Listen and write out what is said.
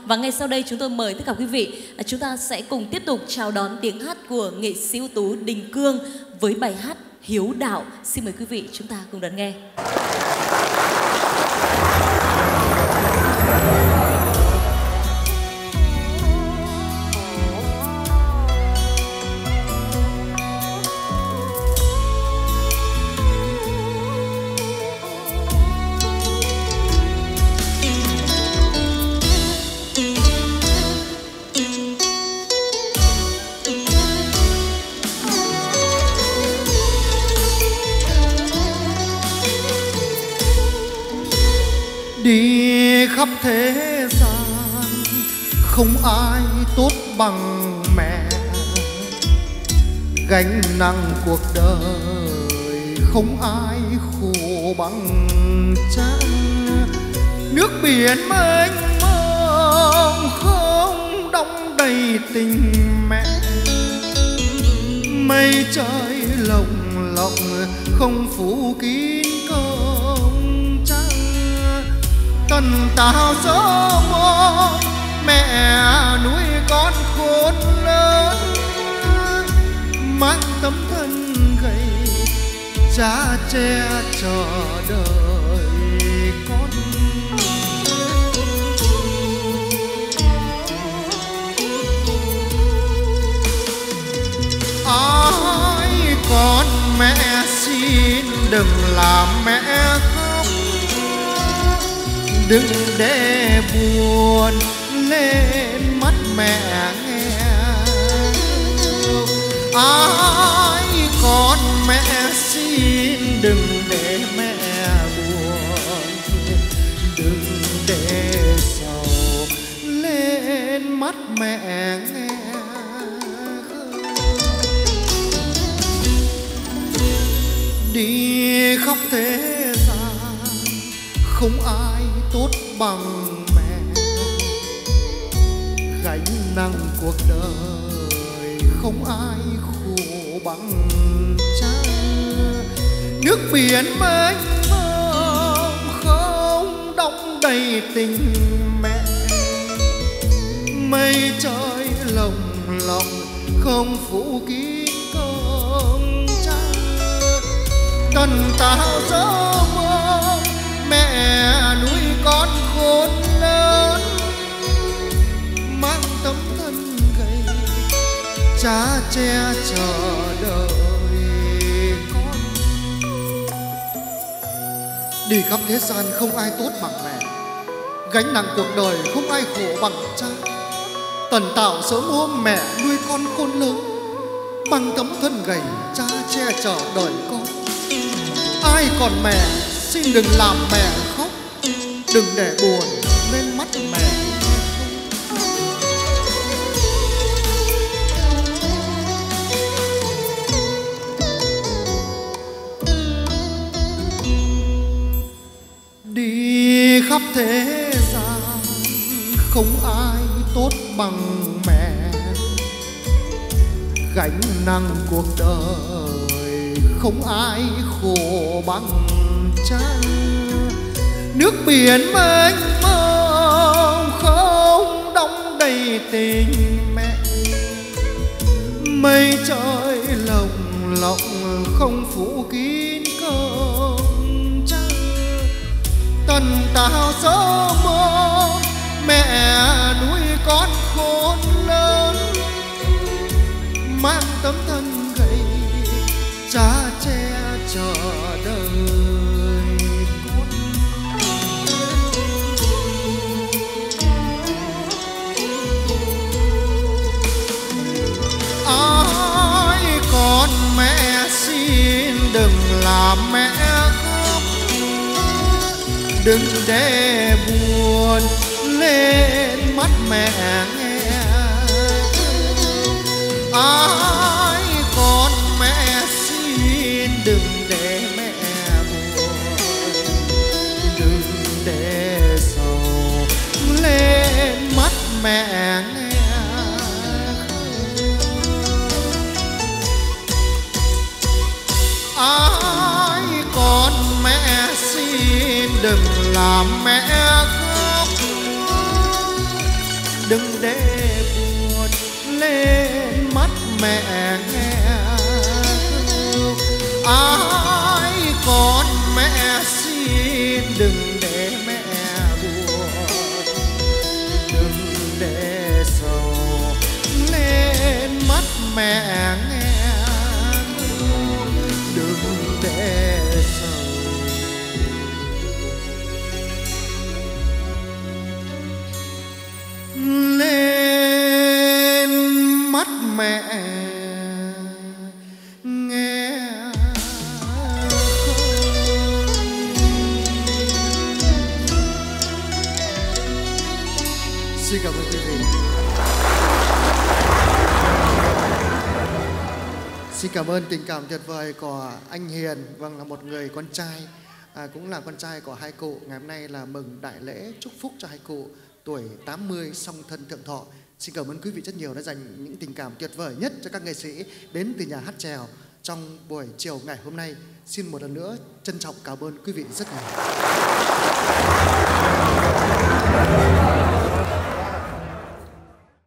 Và ngay sau đây chúng tôi mời tất cả quý vị à, chúng ta sẽ cùng tiếp tục chào đón tiếng hát của nghệ sĩ ưu tú Đình Cương với bài hát Hiếu Đạo. Xin mời quý vị chúng ta cùng đón nghe. Đi khắp thế gian, không ai tốt bằng mẹ. Gánh nặng cuộc đời không ai khổ bằng cha. Nước biển mênh mông không đong đầy tình mẹ. Mây trời lồng lộng không phủ kín cần tao gió mong mẹ nuôi con khôn lớn. Mang tấm thân gầy, cha che chờ đợi con. Ai con mẹ xin đừng làm mẹ khóc đừng để buồn lên mắt mẹ nghe. Ai con mẹ xin đừng để mẹ buồn đừng để sầu lên mắt mẹ nghe. Đi khóc thế gian, không ai tốt bằng mẹ. Gánh nặng cuộc đời không ai khổ bằng cha. Nước biển mênh mông không đong đầy tình mẹ. Mây trời lồng lộng không phủ kín công cha. Cần ta gió mơ mẹ núi con khôn lớn, mang tấm thân gầy, cha che chở đợi con. Đi khắp thế gian không ai tốt bằng mẹ, gánh nặng cuộc đời không ai khổ bằng cha. Tần tạo sớm hôm mẹ nuôi con khôn lớn bằng tấm thân gầy, cha che chở đời con. Ai còn mẹ, xin đừng làm mẹ đừng để buồn lên mắt mẹ. Đi khắp thế gian, không ai tốt bằng mẹ. Gánh nặng cuộc đời, không ai khổ bằng cha nước biển mênh mông không đong đầy tình mẹ. Mây trời lồng lộng không phủ kín công trăng. tần tảo gió mơ mẹ nuôi con khôn lớn. Mang tấm thân gầy, cha che chờ đời. Mẹ khóc. Đừng để buồn lên mắt mẹ nghe. Ai con mẹ xin đừng để mẹ buồn. Đừng để sầu lên mắt mẹ nghe. Đừng làm mẹ khóc. Đừng để buồn lên. Lên mắt mẹ nghe Xin cảm ơn quý vị. Xin cảm ơn tình cảm tuyệt vời của anh Hiền, vâng là một người con trai, à, cũng là con trai của hai cụ. Ngày hôm nay là mừng đại lễ chúc phúc cho hai cụ tuổi 80 song thân thượng thọ. Xin cảm ơn quý vị rất nhiều đã dành những tình cảm tuyệt vời nhất cho các nghệ sĩ đến từ nhà hát trèo trong buổi chiều ngày hôm nay. Xin một lần nữa trân trọng cảm ơn quý vị rất nhiều.